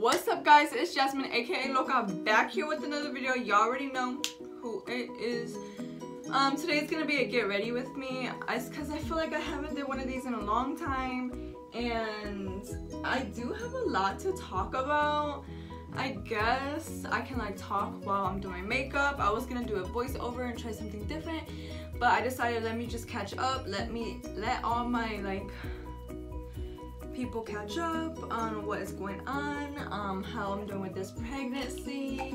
What's up guys, it's Jasmine aka Loca back here with another video. Y'all already know who it is. Um, today's gonna be a get ready with me. It's cause I feel like I haven't did one of these in a long time and I do have a lot to talk about. I guess I can like talk while I'm doing makeup. I was gonna do a voiceover and try something different, but I decided let me just catch up. Let me let all my like people catch up on what is going on, um, how I'm doing with this pregnancy,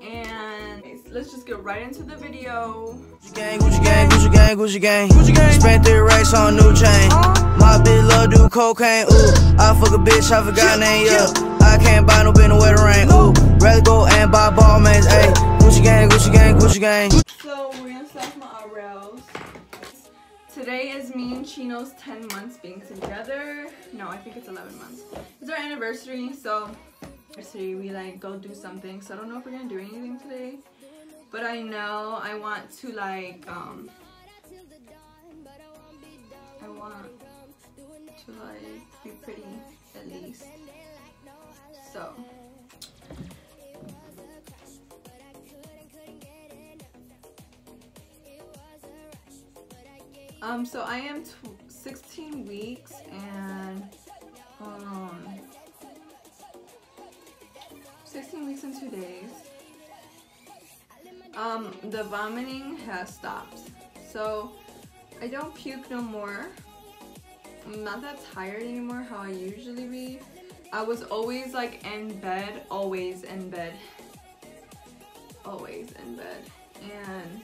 and let's just get right into the video. Gucci gang, Gucci gang, Gucci gang, Gucci gang, Gucci gang. Spent three racks on new chain. My bitch love do cocaine. Ooh, I fuck a bitch, I forgot name. Yeah, I can't buy no bitch no wedding ring. Ooh, rather go and buy Balmains. Hey, Gucci gang, Gucci gang, Gucci gang. So we're gonna start my eyebrows. Today is me and Chino's 10 months being together. No, I think it's 11 months. It's our anniversary, so anniversary we like go do something. So I don't know if we're gonna do anything today. But I know I want to like, um, I want to like be pretty at least. So. Um, so I am 16 weeks and um, 16 weeks and two days. Um, the vomiting has stopped. So I don't puke no more. I'm not that tired anymore how I usually be. I was always like in bed, always in bed. Always in bed. And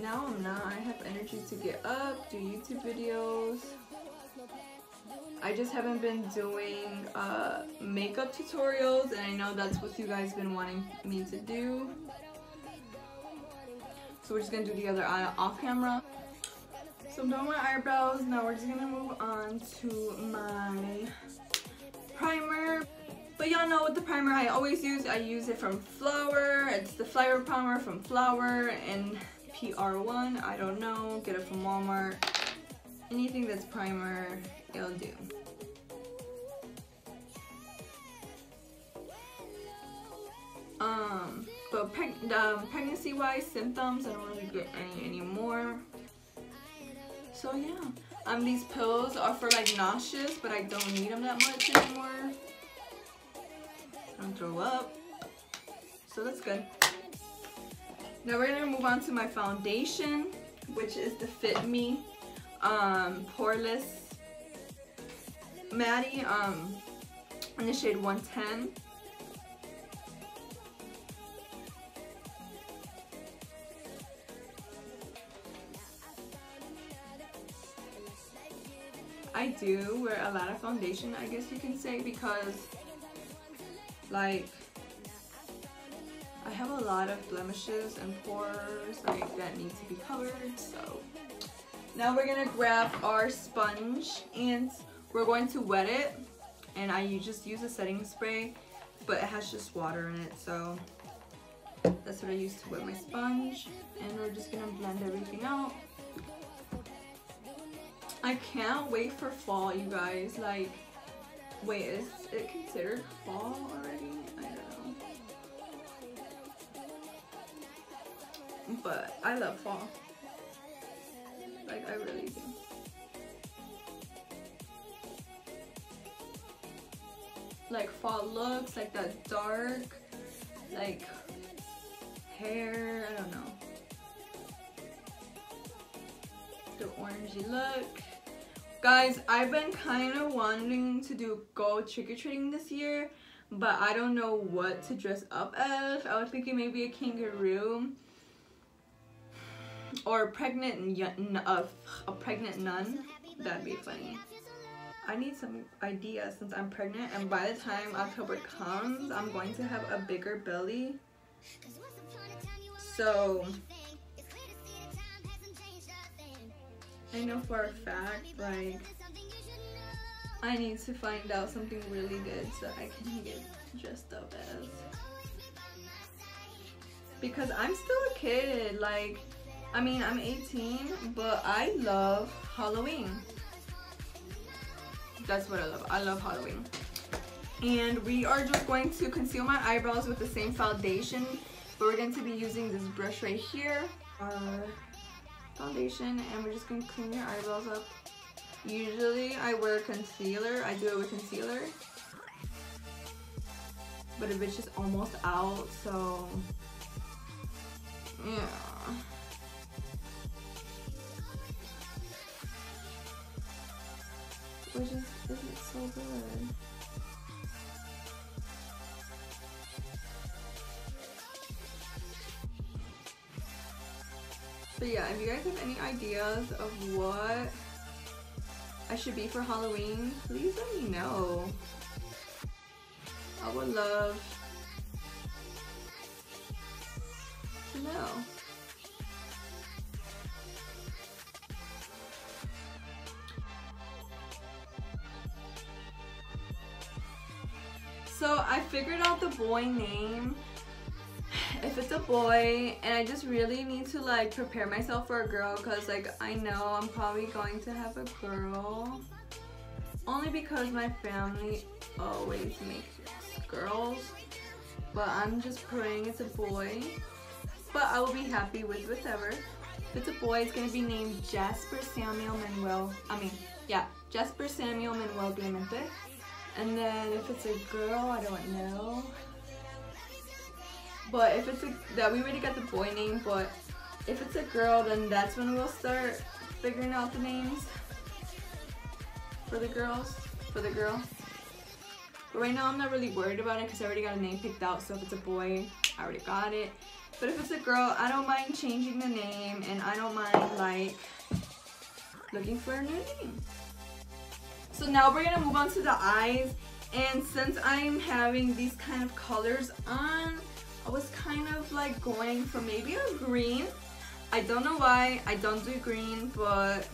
now I'm not. I have energy to get up, do YouTube videos. I just haven't been doing uh, makeup tutorials and I know that's what you guys been wanting me to do. So we're just gonna do the other eye off camera. So I'm done with my eyebrows. Now we're just gonna move on to my primer. But y'all know what the primer I always use. I use it from Flower. It's the Flower Primer from Flower and PR1, I don't know, get it from Walmart. Anything that's primer, it'll do. Um, but preg um, pregnancy-wise symptoms, I don't really get any anymore. So yeah, um, these pills are for like nauseous, but I don't need them that much anymore. I don't throw up, so that's good. Now we're gonna move on to my foundation, which is the Fit Me um, Poreless Matte um, in the shade 110. I do wear a lot of foundation, I guess you can say, because like I have a lot of blemishes and pores like that need to be covered so. Now we're gonna grab our sponge and we're going to wet it and I just use a setting spray but it has just water in it so. That's what I use to wet my sponge and we're just gonna blend everything out. I can't wait for fall you guys like wait is it considered fall already but I love fall. Like, I really do. Like, fall looks, like that dark, like, hair, I don't know. The orangey look. Guys, I've been kind of wanting to do go trick-or-treating this year, but I don't know what to dress up as. I was thinking maybe a kangaroo or pregnant uh, a pregnant nun. That'd be funny. I need some ideas since I'm pregnant and by the time October comes, I'm going to have a bigger belly. So, I know for a fact, like, I need to find out something really good so I can get dressed up as. Because I'm still a kid, like, I mean, I'm 18, but I love Halloween. That's what I love. I love Halloween. And we are just going to conceal my eyebrows with the same foundation. But we're going to be using this brush right here. Our foundation. And we're just going to clean your eyebrows up. Usually I wear concealer. I do it with concealer. But if it's just almost out, so yeah. Which is, isn't so good. So yeah, if you guys have any ideas of what I should be for Halloween, please let me know. I would love boy name if it's a boy and I just really need to like prepare myself for a girl because like I know I'm probably going to have a girl only because my family always makes girls but I'm just praying it's a boy but I will be happy with whatever. If it's a boy it's gonna be named Jasper Samuel Manuel I mean yeah Jasper Samuel Manuel Clemente. And then if it's a girl I don't know but if it's a, that we already got the boy name, but if it's a girl, then that's when we'll start figuring out the names for the girls, for the girl. But right now I'm not really worried about it because I already got a name picked out. So if it's a boy, I already got it. But if it's a girl, I don't mind changing the name and I don't mind like looking for a new name. So now we're gonna move on to the eyes. And since I'm having these kind of colors on, I was kind of like going for maybe a green. I don't know why I don't do green, but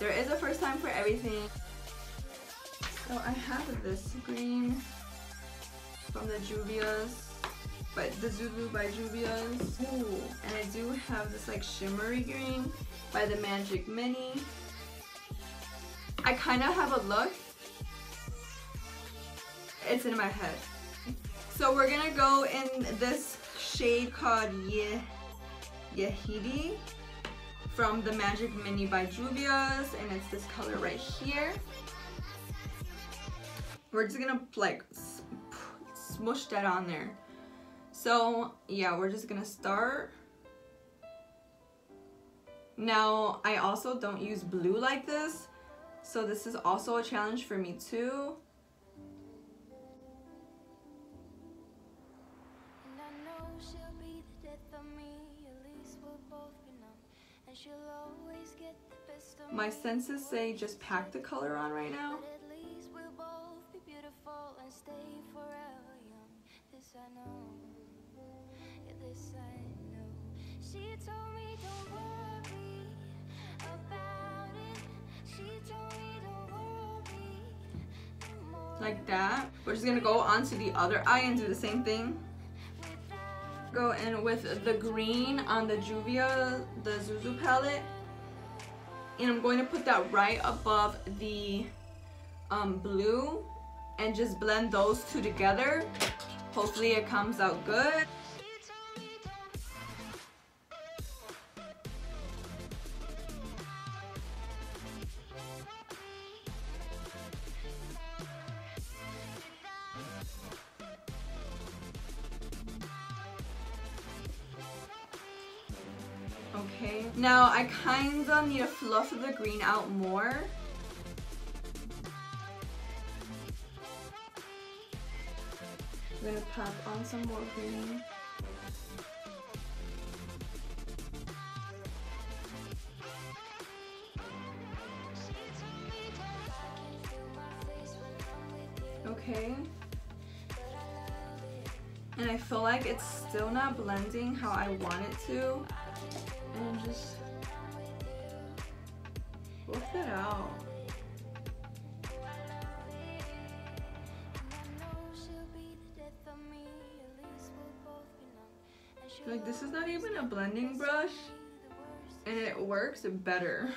there is a first time for everything. So I have this green from the Juvia's, but the Zulu by Juvia's. Ooh. And I do have this like shimmery green by the Magic Mini. I kind of have a look. It's in my head. So we're gonna go in this shade called Ye Yehidi from the Magic Mini by Juvia's and it's this color right here. We're just gonna like smush that on there. So yeah, we're just gonna start. Now, I also don't use blue like this, so this is also a challenge for me too. My senses say just pack the color on right now. Like that. We're just gonna go on to the other eye and do the same thing. Go in with the green on the Juvia, the Zulu palette and I'm going to put that right above the um, blue and just blend those two together. Hopefully it comes out good. Now I kinda need to fluff the green out more. I'm gonna pop on some more green. Okay. And I feel like it's still not blending how I want it to just work that out. Like this is not even a blending brush and it works better.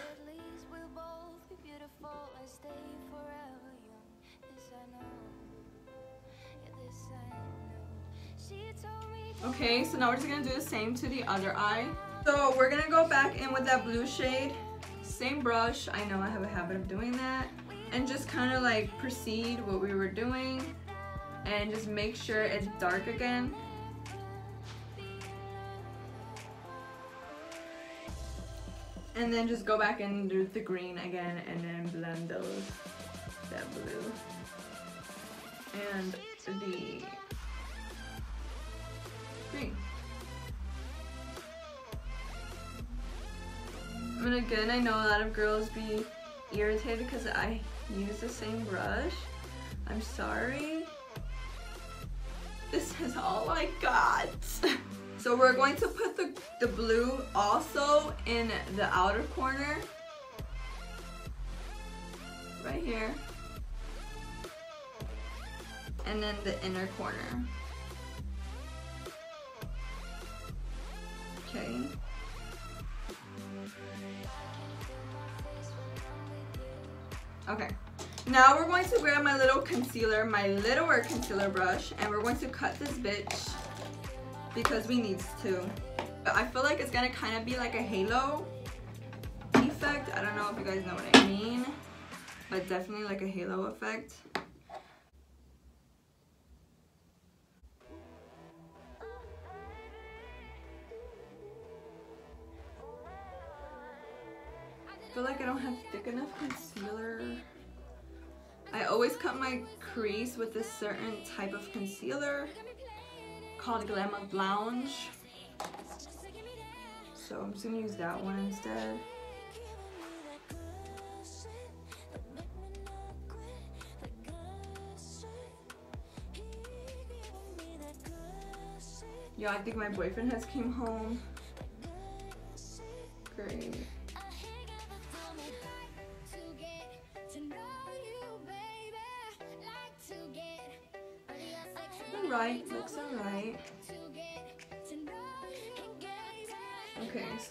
Okay, so now we're just gonna do the same to the other eye. So we're gonna go back in with that blue shade. Same brush, I know I have a habit of doing that. And just kind of like proceed what we were doing and just make sure it's dark again. And then just go back and do the green again and then blend those, that blue. And the green. And again, I know a lot of girls be irritated because I use the same brush. I'm sorry. This is all I got. so we're going to put the, the blue also in the outer corner. Right here. And then the inner corner. Okay. Okay. Now we're going to grab my little concealer, my littler concealer brush, and we're going to cut this bitch because we need to. I feel like it's gonna kind of be like a halo effect. I don't know if you guys know what I mean, but definitely like a halo effect. I feel like I don't have thick enough concealer. Always cut my crease with this certain type of concealer called Glamour Lounge. So I'm just gonna use that one instead. Yo, I think my boyfriend has came home. Great.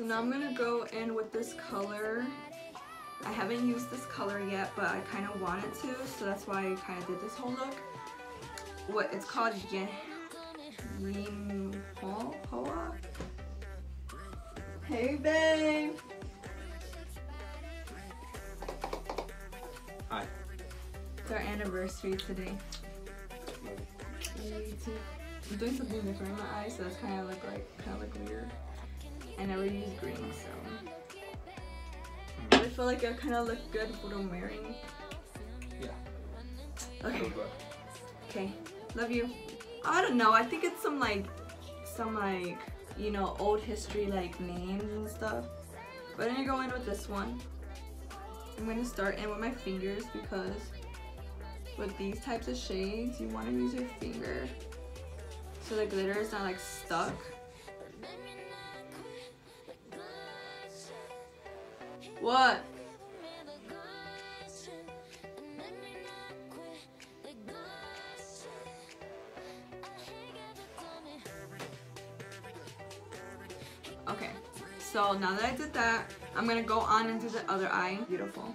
So now I'm gonna go in with this color. I haven't used this color yet, but I kind of wanted to, so that's why I kind of did this whole look. What it's called, Reem Hoa. Hey, babe. Hi. It's our anniversary today. I'm doing something different in my eyes, so that's kind of look like kind of look weird. I never use green, so. I feel like I kind of look good with what I'm wearing. Yeah. Okay. Okay. Love you. I don't know. I think it's some like, some like, you know, old history like names and stuff. But I'm gonna go in with this one. I'm gonna start in with my fingers because with these types of shades, you want to use your finger so the glitter is not like stuck. What? Okay, so now that I did that, I'm gonna go on do the other eye. Beautiful.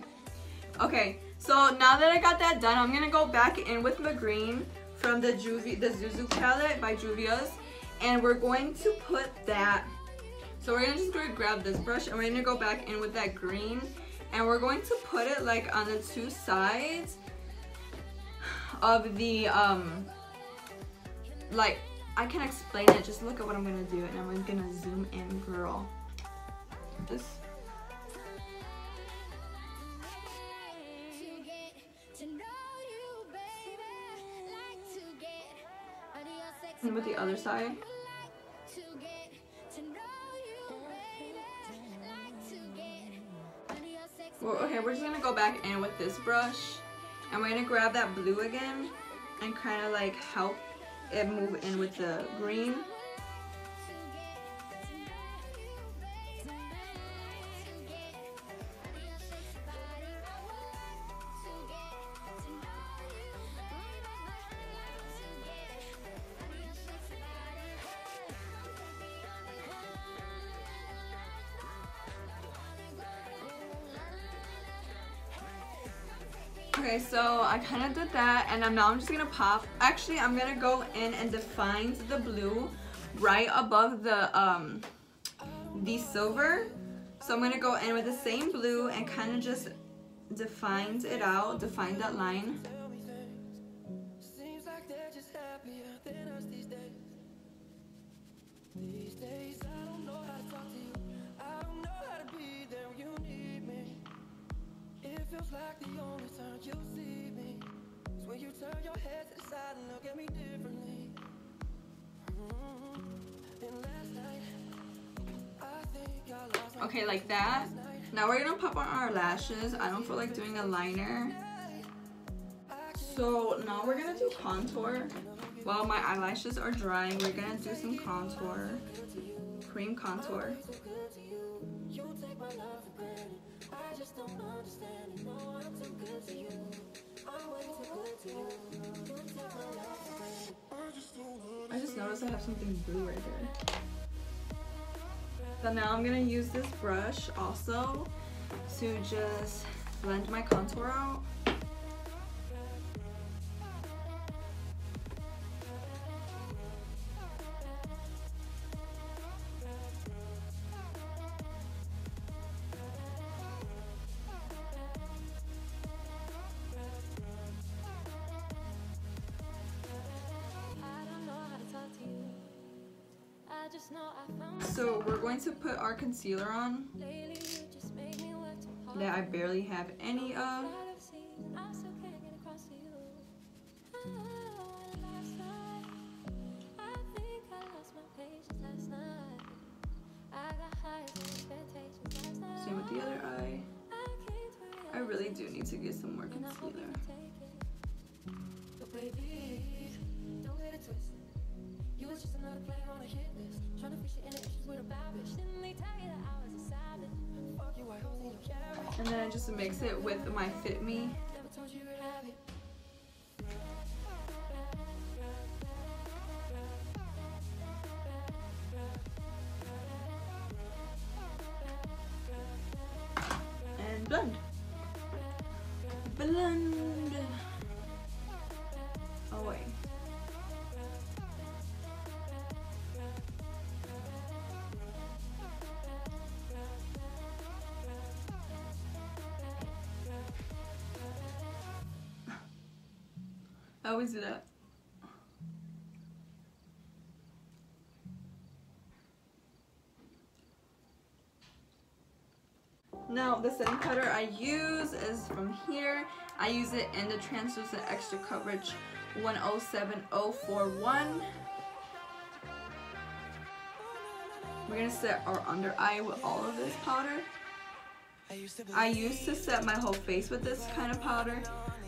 Okay, so now that I got that done, I'm gonna go back in with my green from the Juvie, the Zulu palette by Juvia's. And we're going to put that, so we're gonna just to grab this brush and we're gonna go back in with that green. And we're going to put it like on the two sides of the, um, like, I can explain it, just look at what I'm gonna do and I'm gonna zoom in, girl. This And with the other side. Well, okay, we're just gonna go back in with this brush and we're gonna grab that blue again and kind of like help it move in with the green. I kind of did that and I'm now I'm just to pop. Actually, I'm to go in and define the blue right above the um the silver. So I'm gonna go in with the same blue and kind of just defines it out, define that line. Okay, like that. Now we're gonna pop on our lashes. I don't feel like doing a liner. So now we're gonna do contour. While my eyelashes are drying, we're gonna do some contour. Cream contour. I just noticed I have something blue right there. So now I'm gonna use this brush also to just blend my contour out. So we're going to put our concealer on that I barely have any of. And then I just mix it with my Fit Me. I always do that. Now the setting powder I use is from here. I use it in the translucent extra coverage 107041. We're gonna set our under eye with all of this powder. I used to set my whole face with this kind of powder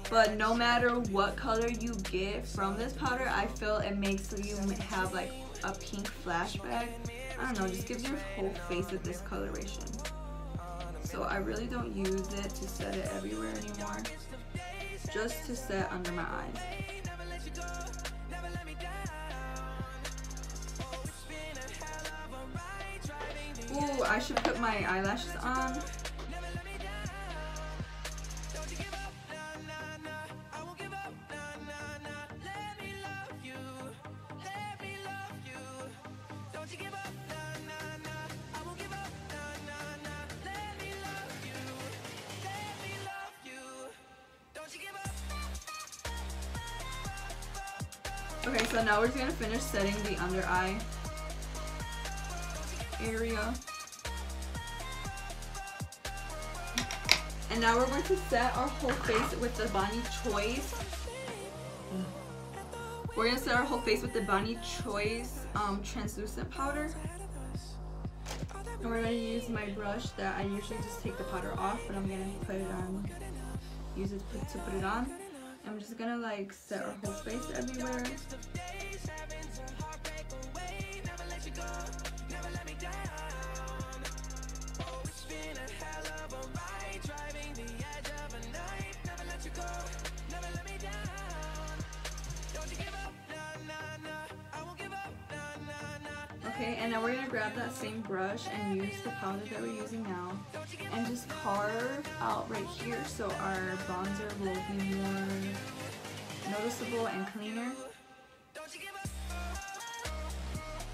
but no matter what color you get from this powder, I feel it makes you have like a pink flashback. I don't know, just gives your whole face a discoloration. So I really don't use it to set it everywhere anymore. Just to set under my eyes. Ooh, I should put my eyelashes on. Okay, so now we're gonna finish setting the under eye area. And now we're going to set our whole face with the Bonnie Choice. We're gonna set our whole face with the Bonnie Choice um, translucent powder. And we're gonna use my brush that I usually just take the powder off, but I'm gonna put it on, use it to put it on. Just gonna like set our whole face everywhere. Okay, and now we're gonna grab that same brush and use the powder that we're using now and just carve out right here so our bronzer will be more noticeable and cleaner.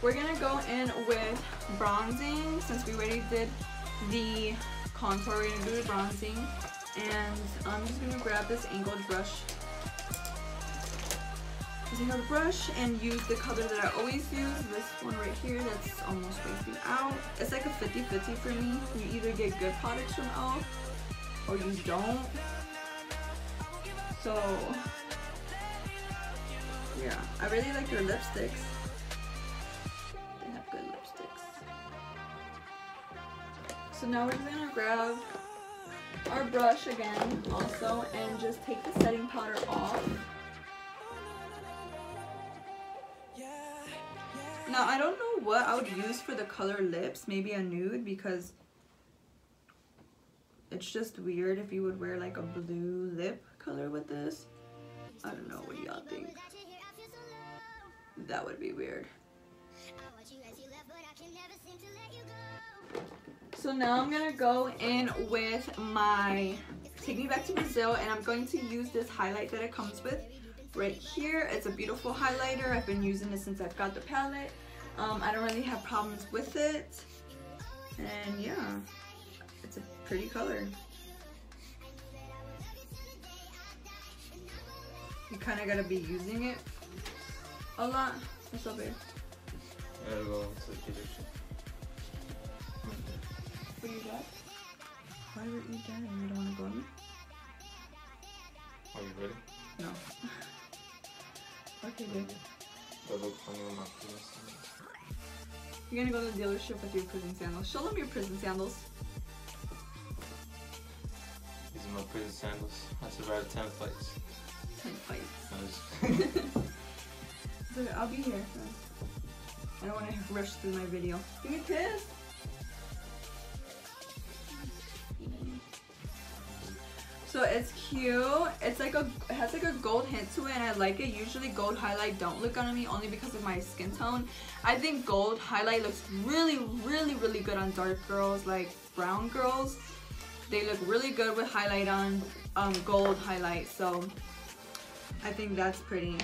we're gonna go in with bronzing since we already did the contour. We're gonna do the bronzing. And I'm just gonna grab this angled brush using a brush and use the color that I always use, this one right here that's almost facing out. It's like a 50-50 for me. You either get good products from e.l.f. or you don't. So, yeah, I really like their lipsticks. They have good lipsticks. So now we're gonna grab our brush again also and just take the setting powder off. Now, I don't know what I would use for the color lips. Maybe a nude because it's just weird if you would wear like a blue lip color with this. I don't know. What y'all think? That would be weird. So now I'm going to go in with my Take Me Back to Brazil and I'm going to use this highlight that it comes with right here. It's a beautiful highlighter. I've been using it since I've got the palette. Um, I don't really have problems with it. And yeah, it's a pretty color. You kind of got to be using it a lot. What's up, babe? I gotta go to the dealership. What do you got? Why were you done? You don't want to go in? Are you ready? No. okay, babe. Double with my penis. You're gonna go to the dealership with your prison sandals. Show them your prison sandals. These are my prison sandals. I survived 10 fights. 10 fights. so I'll be here. I don't want to rush through my video. Give me pissed. So it's cute. It's like a, it has like a gold hint to it and I like it. Usually gold highlight don't look good on me only because of my skin tone. I think gold highlight looks really, really, really good on dark girls, like brown girls. They look really good with highlight on um, gold highlight. So I think that's pretty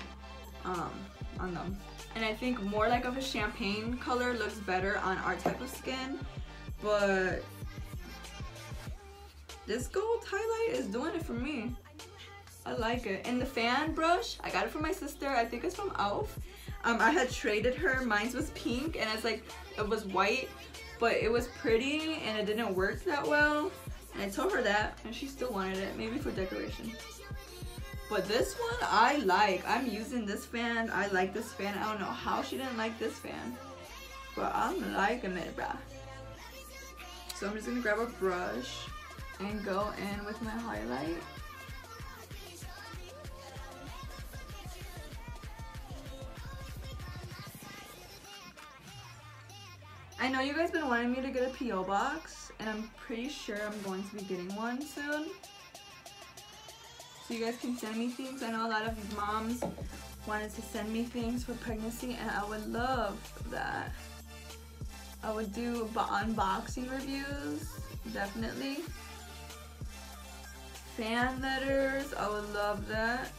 um, on them. And I think more like of a champagne color looks better on our type of skin. But this gold highlight is doing it for me. I like it. And the fan brush, I got it from my sister. I think it's from e.l.f. Um, I had traded her. Mine was pink and it's like, it was white, but it was pretty and it didn't work that well. And I told her that and she still wanted it, maybe for decoration. But this one I like. I'm using this fan. I like this fan. I don't know how she didn't like this fan. But I'm liking it, bruh. So I'm just gonna grab a brush and go in with my highlight. I know you guys been wanting me to get a P.O. box and I'm pretty sure I'm going to be getting one soon. So you guys can send me things. I know a lot of moms wanted to send me things for pregnancy and I would love that. I would do unboxing reviews, definitely fan letters. I would love that.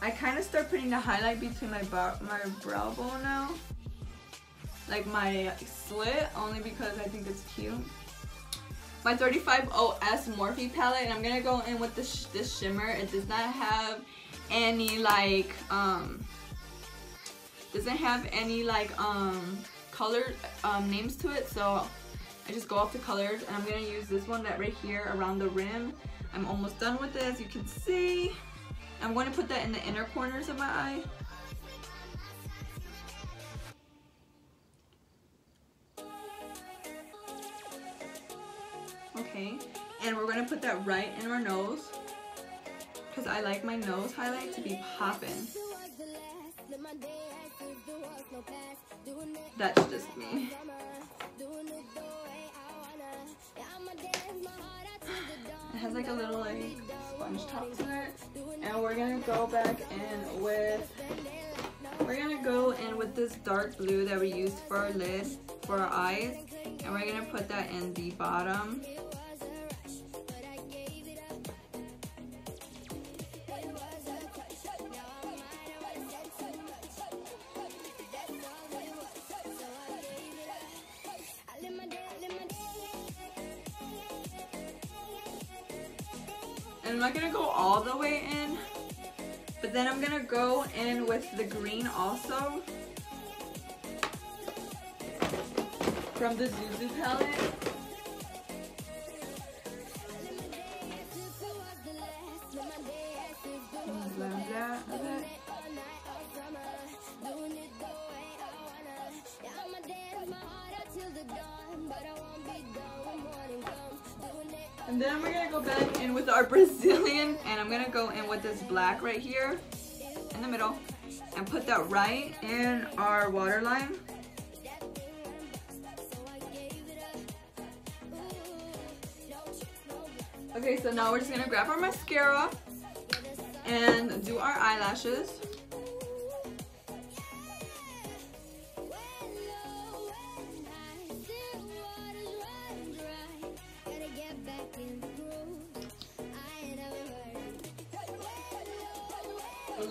I kind of start putting the highlight between my, my brow bone now. Like my slit, only because I think it's cute. My 35OS Morphe palette, and I'm going to go in with this, this shimmer. It does not have any like, um, doesn't have any like, um, color um, names to it, so I just go off the colors and I'm to use this one that right here around the rim. I'm almost done with it as you can see. I'm going to put that in the inner corners of my eye. Okay, and we're to put that right in our nose because I like my nose highlight to be popping. That's just me. Like a little like sponge top to it. And we're gonna go back in with, we're gonna go in with this dark blue that we used for our lid, for our eyes. And we're gonna put that in the bottom. And I'm not gonna go all the way in. But then I'm gonna go in with the green also. From the Zulu palette. Go back in with our Brazilian and I'm gonna go in with this black right here in the middle and put that right in our waterline. Okay, so now we're just gonna grab our mascara and do our eyelashes.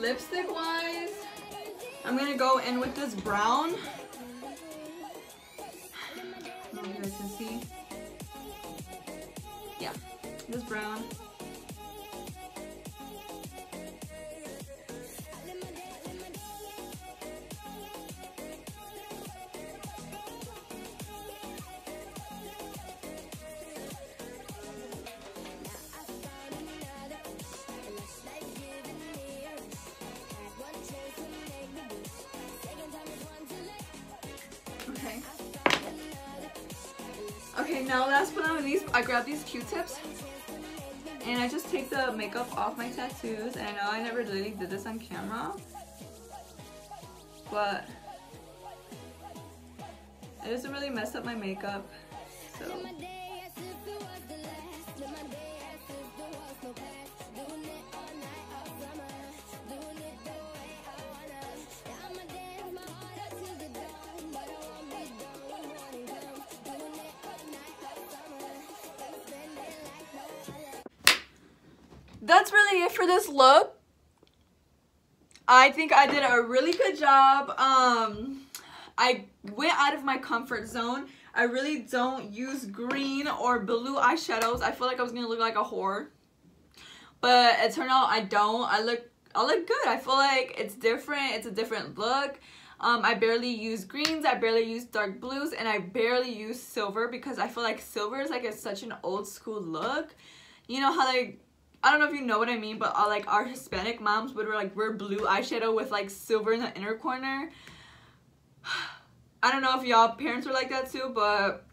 Lipstick wise, I'm gonna go in with this brown. Really did this on camera, but it doesn't really mess up my makeup. So. that's really it for this look. I think I did a really good job. Um, I went out of my comfort zone. I really don't use green or blue eyeshadows. I feel like I was gonna look like a whore. But it turned out I don't. I look I look good. I feel like it's different. It's a different look. Um, I barely use greens, I barely use dark blues, and I barely use silver because I feel like silver is like a, such an old school look. You know how like I don't know if you know what I mean, but uh, like our Hispanic moms would wear like wear blue eyeshadow with like silver in the inner corner. I don't know if y'all parents were like that too, but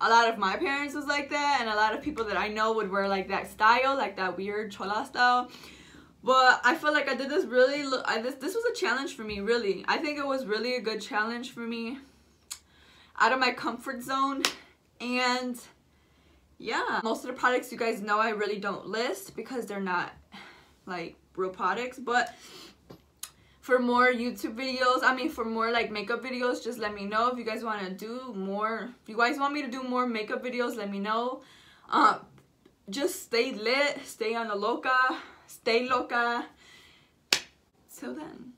a lot of my parents was like that, and a lot of people that I know would wear like that style, like that weird chola style. But I feel like I did this really. I, this this was a challenge for me, really. I think it was really a good challenge for me, out of my comfort zone, and yeah most of the products you guys know I really don't list because they're not like real products but for more YouTube videos I mean for more like makeup videos just let me know. If you guys want to do more if you guys want me to do more makeup videos let me know. Uh, just stay lit stay on the loca stay loca. Till then